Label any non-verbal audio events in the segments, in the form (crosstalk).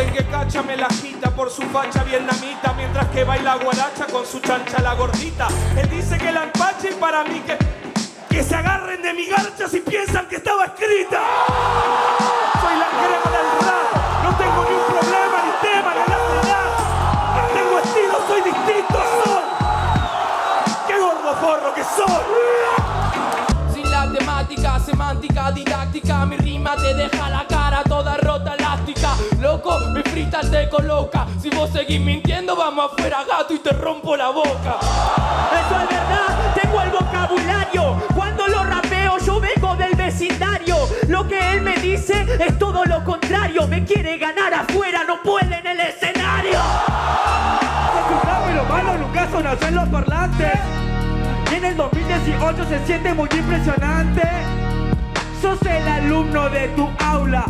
Dicen que Cacha me la agita por su facha vietnamita Mientras que baila guaracha con su chancha la gordita Él dice que la empache y para mí que... Que se agarren de mi garcha si piensan que estaba escrita Soy la crema del rap No tengo ni un problema, ni tema, ni la Tengo estilo, soy distinto, soy ¡Qué gordo forro que soy! Sin la temática, semántica, didáctica, mi rima te deja la cara toda rota. Loco, mi frita te coloca. Si vos seguís mintiendo, vamos afuera, gato, y te rompo la boca. Eso es verdad, tengo el vocabulario. Cuando lo rapeo, yo vengo del vecindario. Lo que él me dice es todo lo contrario. Me quiere ganar afuera, no puede en el escenario. Escuchame lo malo nunca sonó en los parlantes. Y en el 2018 se siente muy impresionante. Sos el alumno de tu aula.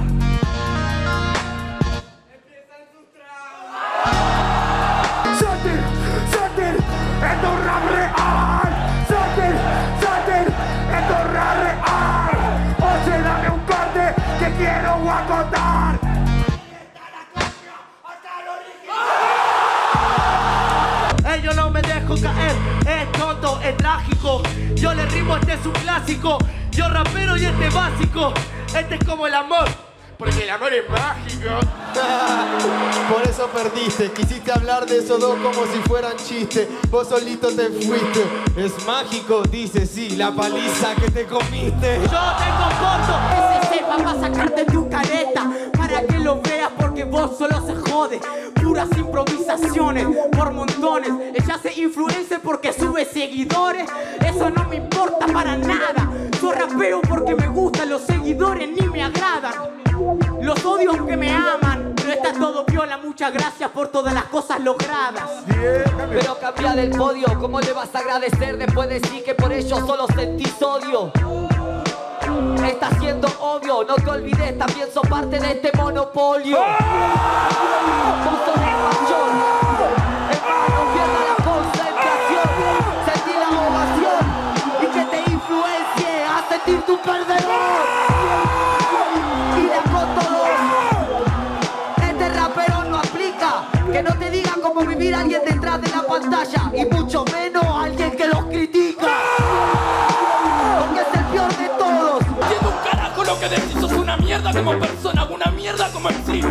Este es un clásico. Yo rapero y este es básico. Este es como el amor. Porque el amor es mágico. (laughs) Por eso perdiste, quisiste hablar de esos dos como si fueran chistes. Vos solito te fuiste. Es mágico, dice sí, la paliza que te comiste. Yo tengo foto. Ese sepa para sacarte tu careta Para que lo veas porque vos solo se jode Puras improvisaciones por montones. Ella se influencia porque sube seguidores. Eso no me importa para nada. Yo rapeo porque me gustan los seguidores ni me agradan. Los odios que me aman. Pero está todo viola, muchas gracias por todas las cosas logradas. Pero cambia del podio, ¿cómo le vas a agradecer después de decir que por ello solo sentís odio? Está siendo obvio, no te olvides, también sos parte de este monopolio. Vos no pierda la concentración, sentir la ovación y que te influencie a sentir tu perderón. Y después todo, este rapero no aplica, que no te diga cómo vivir alguien detrás de la pantalla y mucho menos alguien que los critica. Porque es el peor de todos. Siendo carajo lo que deshizo es una mierda como persona una mierda como el Zip.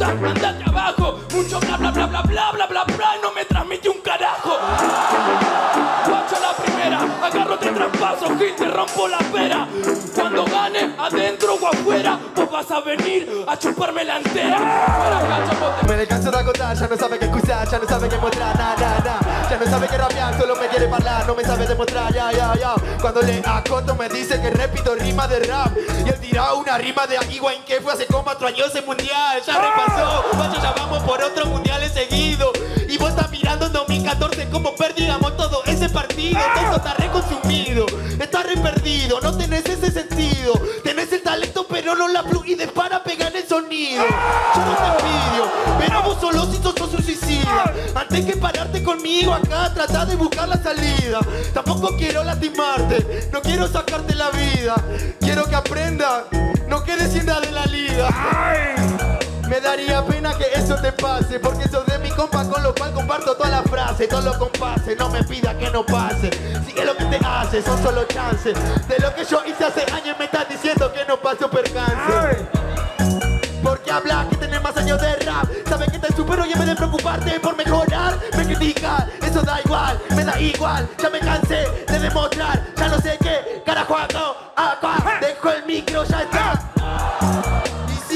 Puta, abajo, mucho bla bla bla bla bla bla bla bla, y no me transmite un carajo. Guacho la primera, agarro te traspaso, y te rompo la pera. Adentro o afuera, vos vas a venir a chuparme la entera. Me le canso de acotar, ya no sabe qué excusar, ya no sabe qué mostrar, na, na, na. Ya no sabe qué rapear, solo me quiere hablar, no me sabe demostrar, ya, ya, ya. Cuando le acoto me dice que repito rima de rap. Y él dirá una rima de Iguain que fue hace como cuatro años ese mundial. Ya repasó, guacho, ya vamos por otro mundial seguido. Y vos estás mirando en 2014 como perdíamos todo ese partido. Todo está reconsumido, está re perdido, no tenés ese sentido. Pero no la fluidez para pegar el sonido. Yo no te envidio, pero vos solo si sos un suicida. Antes que pararte conmigo acá, trata de buscar la salida. Tampoco quiero lastimarte, no quiero sacarte la vida. Quiero que aprendas, no quedes sin de la liga. Me daría pena que eso te pase, porque sos de mi compa, con lo cual comparto toda la frase, todos los compases, no me pida que no pase. Sigue lo que te hace, son solo chances. De lo que yo hice hace años me estás diciendo que no paso percance. Porque hablas que tenés más años de rap. Sabes que te supero y en vez de preocuparte por mejorar Me criticas, eso da igual, me da igual Ya me cansé de demostrar, ya no sé qué Carajo hago, acá, dejo el micro, ya está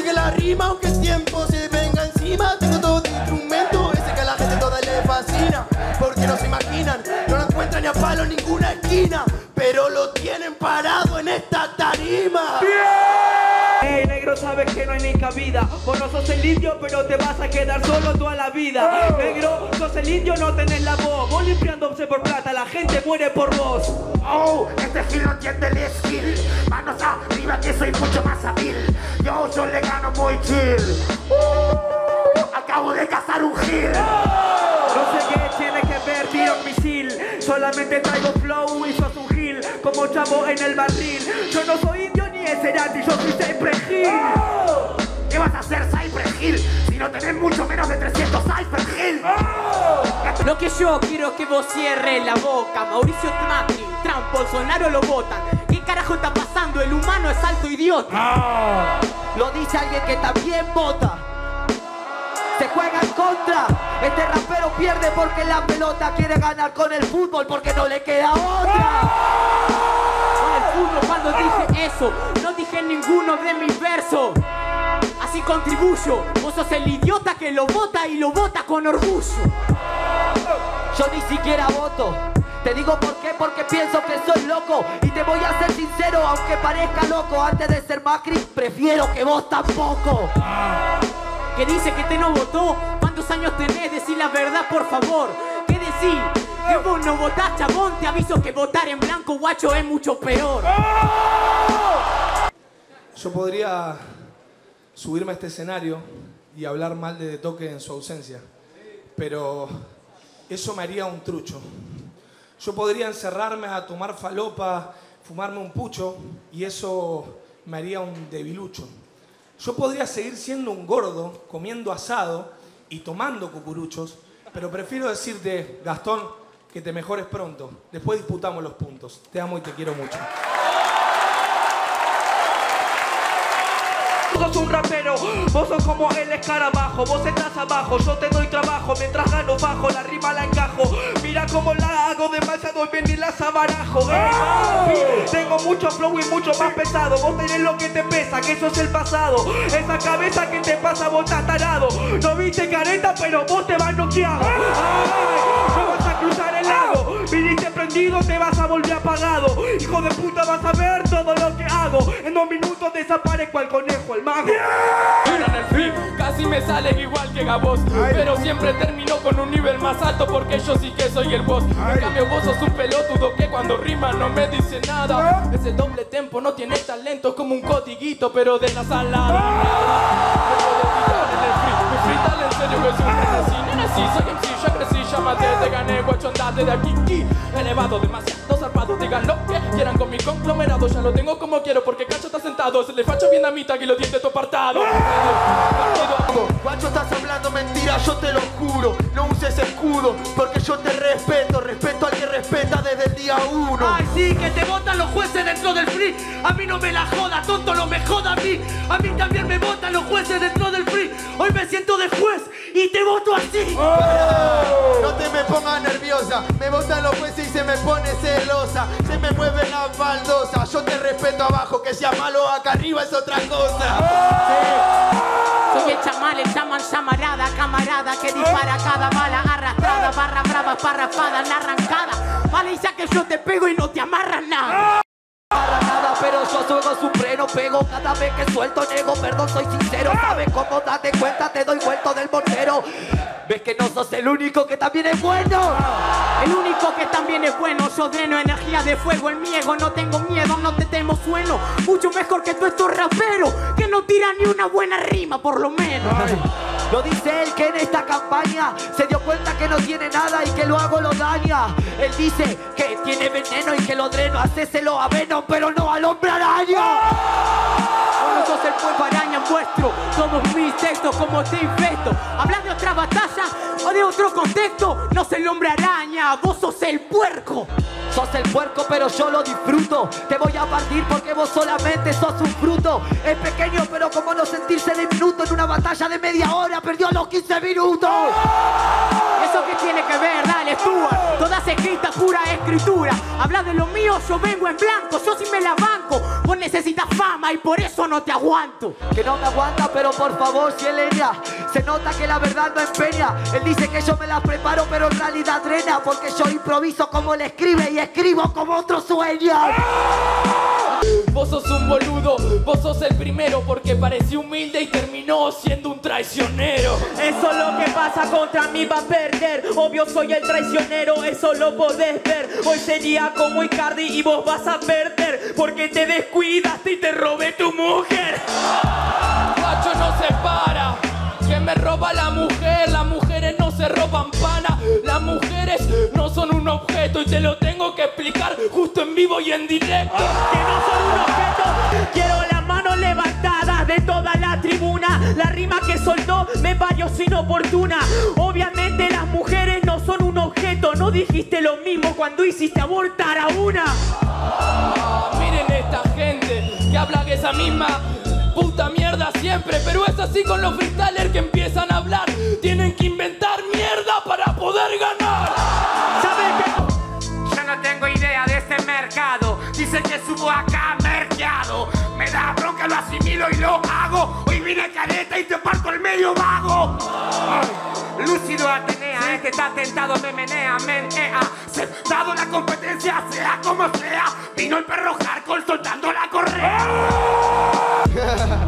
sigue la rima aunque el tiempo se venga encima. Tengo todo de instrumento, ese que a la gente toda le fascina. Porque no se imaginan, no lo encuentran ni a palo en ninguna esquina. Pero lo tienen parado en esta tarima cabida. Vos no sos el indio, pero te vas a quedar solo toda la vida. Negro, sos el indio, no tenés la voz. Vos limpiándose por plata, la gente muere por vos. Oh, este gil no entiende el skill. Manos arriba que soy mucho más hábil. Yo, yo le gano muy chill. Uh, acabo de cazar un gil. No sé qué tiene que ver, tiro un misil. Solamente traigo flow y sos un gil. Como chavo en el barril. Yo no soy indio ni ese y yo soy siempre gil. ¿Qué vas a hacer, Cypress Hill? Si no tenés mucho menos de 300 Cypress Hill. Lo que yo quiero es que vos cierres la boca. Mauricio Macri, Trump, Bolsonaro lo votan. ¿Qué carajo está pasando? El humano es alto idiota. Lo dice alguien que también vota. Se juega en contra. Este rapero pierde porque la pelota quiere ganar con el fútbol porque no le queda otra. Con el fútbol cuando dije eso, no dije ninguno de mis versos. Así contribuyo. Vos sos el idiota que lo vota y lo vota con orgullo. Yo ni siquiera voto. Te digo por qué, porque pienso que soy loco. Y te voy a ser sincero, aunque parezca loco. Antes de ser Macri, prefiero que vos tampoco. Que dice que te no votó. ¿Cuántos años tenés? Decí la verdad, por favor. ¿Qué decís? Que vos no votás, chabón. Te aviso que votar en blanco, guacho, es mucho peor. Yo podría subirme a este escenario y hablar mal de Toque en su ausencia, pero eso me haría un trucho. Yo podría encerrarme a tomar falopa, fumarme un pucho y eso me haría un debilucho. Yo podría seguir siendo un gordo, comiendo asado y tomando cucuruchos, pero prefiero decirte, Gastón, que te mejores pronto. Después disputamos los puntos. Te amo y te quiero mucho. Vos sos un rapero, vos sos como el escarabajo, vos estás abajo, yo te doy trabajo, mientras gano bajo, la rima la encajo, mira cómo la hago, demasiado bien y las abarajo, eh, papi, tengo mucho flow y mucho más pesado, vos tenés lo que te pesa, que eso es el pasado, esa cabeza que te pasa, vos estás tarado, no viste careta, pero vos te vas noqueado, Ay, viniste prendido, te vas a volver apagado, hijo de puta, vas a ver todo lo que hago, en dos minutos desaparezco al conejo, el mago. En el free casi me salen igual que Gabos Pero siempre termino con un nivel más alto porque yo sí que soy el boss. En cambio vos sos un pelotudo que cuando rima no me dice nada. Ese doble tempo no tiene talento es como un codiguito pero de la salada. Me puedo tirar en el free, mi freestyle en serio que es un frenesí Nena sí, soy MC, ya crecí, te gané, guacho, andate de aquí y Elevado, demasiado zarpado, digan lo que quieran con mi conglomerado Ya lo tengo como quiero porque cacho está sentado Se le facho bien a mitad y lo dientes tu apartado Guacho, estás hablando mentira, yo te lo juro. No uses escudo, porque yo te respeto. Respeto al que respeta desde el día uno. Ay, sí, que te votan los jueces dentro del free. A mí no me la joda, tonto, no me joda a mí. A mí también me votan los jueces dentro del free. Hoy me siento de juez y te voto así. No te me pongas nerviosa, me botan los jueces y se me pone celosa. Se me mueve la baldosa, yo te respeto abajo, que sea malo acá arriba es otra cosa. Soy el chamal, el chaman chamarada, camarada que dispara cada bala parrafada, la arrancada. Paliza que yo te pego y no te amarras nada. Para nada, pero yo juego supremo, pego cada vez que suelto, nego, perdón, soy sincero, sabes cómo date cuenta, te doy vuelto del mortero. Ves que no sos el único que también es bueno. El único que también es bueno, yo dreno energía de fuego, el miego, no tengo miedo, no te temo sueno. Mucho mejor que tú estos raperos, que no tiran ni una buena rima, por lo menos. Lo dice él que en esta campaña se dio cuenta que no tiene nada y que lo hago lo daña. Él dice que tiene veneno y que lo dreno, hacéselo a Venom, pero no al hombre araña. Sos el cuerpo araña vuestro, todos mis textos como te infesto. Hablas de otra batalla o de otro contexto, no soy el hombre araña, vos sos el puerco. Sos el puerco, pero yo lo disfruto. Te voy a partir porque vos solamente sos un fruto. Es pequeño, pero como no sentirse de minuto en una batalla de media hora, perdió los 15 minutos. ¿Eso qué tiene que ver? Dale, Stuart. Todas escritas, pura escritura. Habla de lo mío, yo vengo en blanco. Yo sí me la banco. Vos necesitas fama y por eso no te aguanto. Que no me aguanta, pero por favor, si él leña. Se nota que la verdad no empeña. Él dice que yo me la preparo, pero en realidad drena. Porque yo improviso como él escribe y escribo como otro sueña. Vos sos un boludo, vos sos el primero porque pareció humilde y terminó siendo un traicionero. Eso es lo que pasa contra mí va a perder. Obvio soy el traicionero, eso lo podés ver. Hoy sería como Icardi y vos vas a perder. Porque te descuidaste y te robé tu mujer. Guacho no se para, que me roba la mujer, las mujeres no se roban pana, las mujeres no son un objeto y te lo tengo que explicar justo en vivo y en directo. Que no son un objeto. Quiero las manos levantadas escucharme toda la tribuna. La rima que soltó me pareció inoportuna. Obviamente las mujeres no son un objeto. No dijiste lo mismo cuando hiciste abortar a una. Miren esta gente que habla esa misma puta mierda siempre, pero es así con los freestylers que empiezan a hablar. Tienen que inventar mierda para poder ganar. Subo acá merkeado. Me da bronca, lo asimilo y lo hago. Hoy vine careta y te parto el medio vago. Ay, Lúcido Atenea, este está tentado, me menea, menea. Sentado la competencia, sea como sea. Vino el perro hardcore soltando la correa.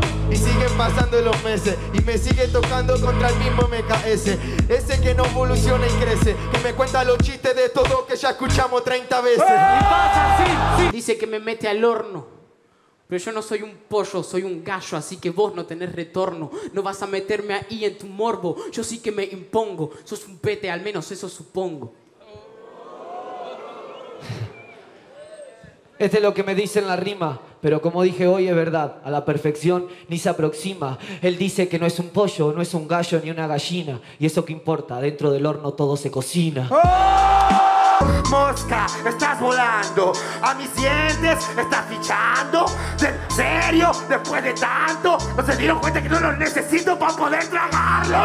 (laughs) Y siguen pasando los meses y me sigue tocando contra el mismo MKS. Ese que no evoluciona y crece, que me cuenta los chistes de todo que ya escuchamos 30 veces. Dice que me mete al horno. Pero yo no soy un pollo, soy un gallo, así que vos no tenés retorno. No vas a meterme ahí en tu morbo. Yo sí que me impongo. Sos un pete, al menos eso supongo. Este es lo que me dice en la rima, pero como dije hoy es verdad, a la perfección ni se aproxima. Él dice que no es un pollo, no es un gallo ni una gallina, y eso que importa, dentro del horno todo se cocina. Mosca, estás volando a mis dientes, estás fichando. ¿En serio? Después de tanto, no se dieron cuenta que no los necesito para poder tragarlo.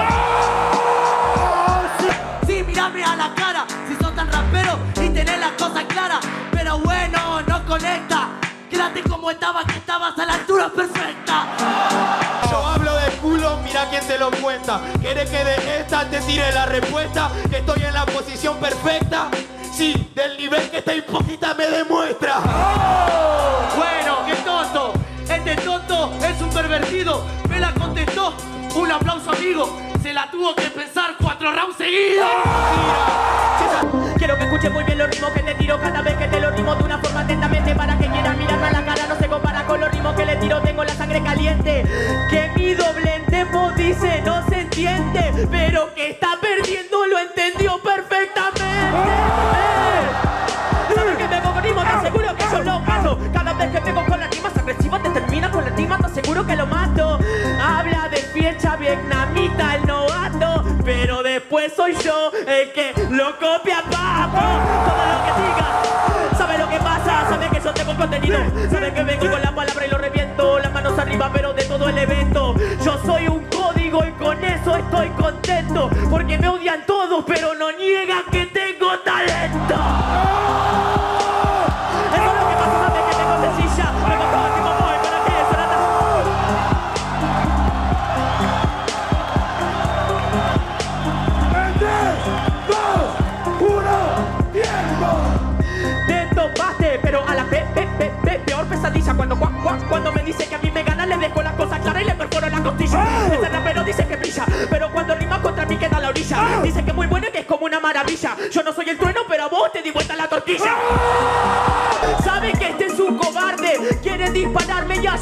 Sí, mírame a la cara, si sos tan rapero y tenés las cosas claras. Pero bueno, no conecta. Quédate como estaba, que estabas a la altura perfecta. Yo hablo de culo, mira quién te lo cuenta. ¿Quieres que de esta te tire la respuesta? Que estoy en la posición perfecta. Sí, del nivel que esta hipócrita me demuestra. Bueno, qué tonto. Este tonto es un pervertido. Me la contestó. Un aplauso, amigo. Se la tuvo que pensar cuatro rounds seguidos. Quiero que escuches muy bien los ritmos que te tiro cada vez que te los rimo de una forma atentamente para que quieras mirarme a la cara. No se compara con los ritmos que le tiro, tengo la sangre caliente. Que mi doble en tempo dice no se entiende, pero que está perdiendo lo entendió perfectamente. Eh. ¿Sabes que vengo con? Te aseguro que yo lo mato. Cada vez que vengo con las rimas agresivas, te termina con la rima, te aseguro que lo mato. Habla de fiesta vietnamita el después soy yo el que lo copia papo. Todo lo que diga, sabe lo que pasa, sabe que yo tengo contenido, sabe que vengo con la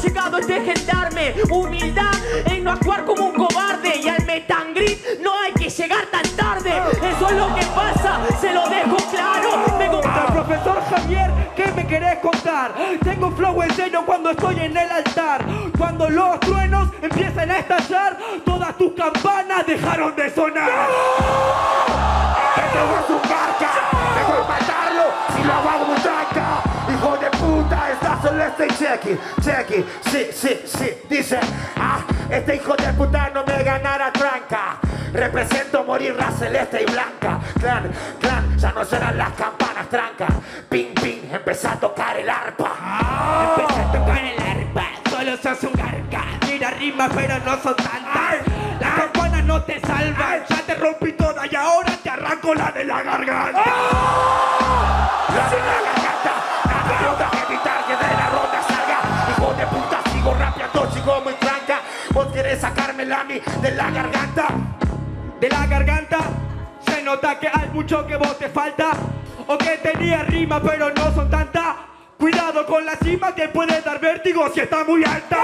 llegado este gendarme. Humildad en no actuar como un cobarde y al metangrit no hay que llegar tan tarde. Eso es lo que pasa, se lo dejo claro. Me gusta Profesor Javier, ¿qué me querés contar? Tengo flow en serio cuando estoy en el altar. Cuando los truenos empiezan a estallar, todas tus campanas dejaron de sonar. Este es barca, tengo que matarlo si lo hago muchacha. Hijo de puta, está celeste y chequi, chequi, sí, sí, sí. Dice, ah, este hijo de puta no me ganará tranca. Represento morir la celeste y blanca. Clan, clan, ya no serán las campanas tranca. Ping, ping, empezá a tocar el arpa. Empecé a tocar el arpa, solo sos un garga. Mira rimas, pero no son tantas. Las campanas no te salvan, ya te rompí toda y ahora te arranco la de la garganta. La de la garganta? De la garganta se nota que hay mucho que vos te falta. O que tenías rima, pero no son tantas. Cuidado con la cima que puede dar vértigo si está muy alta.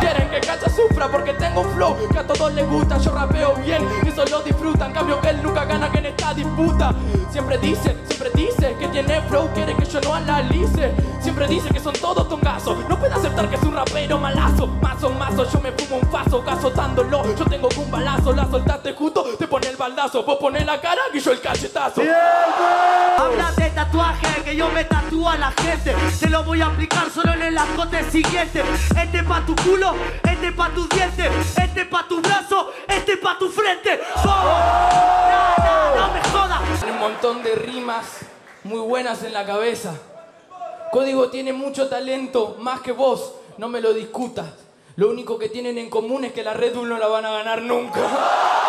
Quieren que Cacha sufra porque tengo un flow que a todos les gusta. Yo rapeo bien y eso lo disfrutan. Cambio, él nunca gana que disputa. Siempre dice, siempre dice que tiene flow, quiere que yo no analice. Siempre dice que son todos tongazos. No puede aceptar que es un rapero malazo. Mazo, mazo, yo me fumo un paso, cazotándolo. Yo tengo un balazo, la soltaste justo, te pone el baldazo. Vos pones la cara y yo el cachetazo. Habla de tatuaje que yo me tatúo a la gente. Te lo voy a aplicar solo en el escote siguiente. Este pa' tu culo, este pa' tu diente, este pa' tu brazo, este pa' tu frente. ¡Vamos! ¡No, me jodas! Tiene un montón de rimas muy buenas en la cabeza. Código tiene mucho talento, más que vos, no me lo discutas. Lo único que tienen en común es que la Red Bull no la van a ganar nunca. (laughs)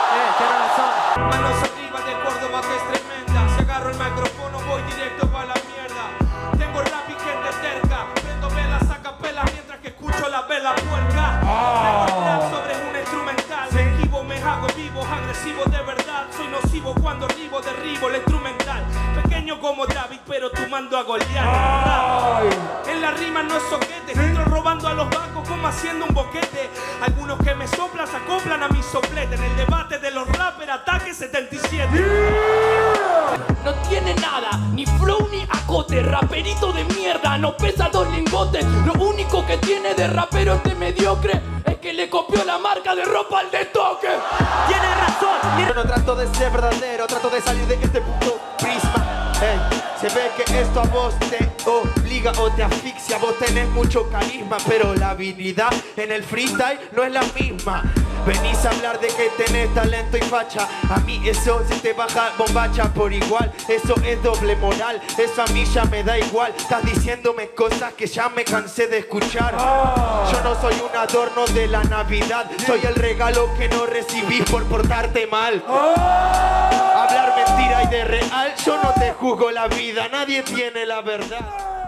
Manos arriba de Córdoba que es tremenda. Si agarro el micrófono voy directo para la mierda. Tengo rap y gente cerca. Prendo velas a capela mientras que escucho la vela puerca. Tengo nocivo cuando arribo, derribo el instrumental. Pequeño como David, pero tu mando a golear. En la rima no es soquete. Entro robando a los bancos como haciendo un boquete. Algunos que me soplan se acoplan a mi soplete. En el debate de los rappers, ataque 77. No tiene nada, ni flow ni acote, raperito de mierda, no pesa dos lingotes. Lo único que tiene de rapero este mediocre que le copió la marca de ropa al de toque. Tienes razón, Yo no trato de ser verdadero, trato de salir de este puto prisma. Ey, se ve que esto a vos te obliga o te asfixia. Vos tenés mucho carisma, pero la habilidad en el freestyle no es la misma. Venís a hablar de que tenés talento y facha. A mí eso se te baja bombacha por igual. Eso es doble moral, eso a mí ya me da igual. Estás diciéndome cosas que ya me cansé de escuchar. Yo no soy un adorno de la Navidad, soy el regalo que no recibís por portarte mal. Hablar mentira y de real, yo no te juzgo la vida, nadie tiene la verdad.